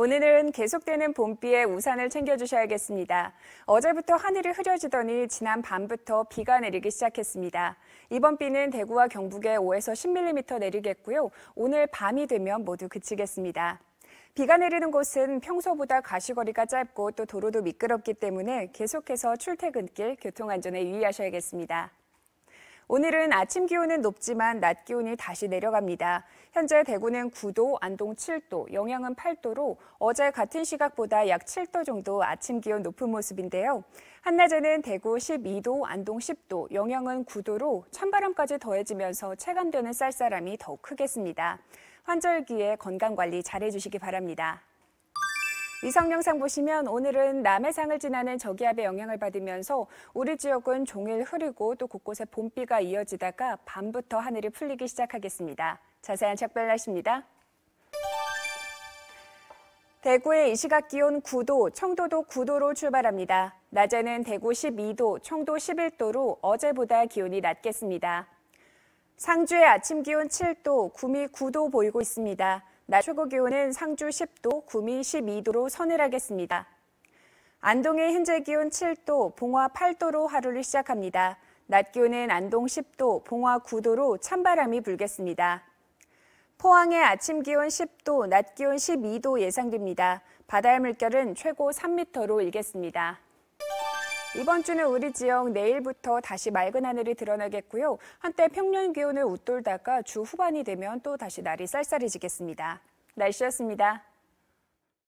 오늘은 계속되는 봄비에 우산을 챙겨주셔야겠습니다. 어제부터 하늘이 흐려지더니 지난 밤부터 비가 내리기 시작했습니다. 이번 비는 대구와 경북에 5에서 10mm 내리겠고요. 오늘 밤이 되면 모두 그치겠습니다. 비가 내리는 곳은 평소보다 가시거리가 짧고 또 도로도 미끄럽기 때문에 계속해서 출퇴근길 교통안전에 유의하셔야겠습니다. 오늘은 아침 기온은 높지만 낮 기온이 다시 내려갑니다. 현재 대구는 9도, 안동 7도, 영양은 8도로 어제 같은 시각보다 약 7도 정도 아침 기온 높은 모습인데요. 한낮에는 대구 12도, 안동 10도, 영양은 9도로 찬바람까지 더해지면서 체감되는 쌀쌀함이 더욱 크겠습니다. 환절기에 건강 관리 잘해주시기 바랍니다. 위성 영상 보시면 오늘은 남해상을 지나는 저기압의 영향을 받으면서 우리 지역은 종일 흐리고 또 곳곳에 봄비가 이어지다가 밤부터 하늘이 풀리기 시작하겠습니다. 자세한 작별 날씨입니다. 대구의 이 시각 기온 9도, 청도도 9도로 출발합니다. 낮에는 대구 12도, 청도 11도로 어제보다 기온이 낮겠습니다. 상주의 아침 기온 7도, 구미 9도 보이고 있습니다. 낮 최고 기온은 상주 10도, 구미 12도로 서늘하겠습니다. 안동의 현재 기온 7도, 봉화 8도로 하루를 시작합니다. 낮 기온은 안동 10도, 봉화 9도로 찬바람이 불겠습니다. 포항의 아침 기온 10도, 낮 기온 12도 예상됩니다. 바다의 물결은 최고 3m로 일겠습니다. 이번 주는 우리 지역 내일부터 다시 맑은 하늘이 드러나겠고요. 한때 평년 기온을 웃돌다가 주 후반이 되면 또 다시 날이 쌀쌀해지겠습니다. 날씨였습니다.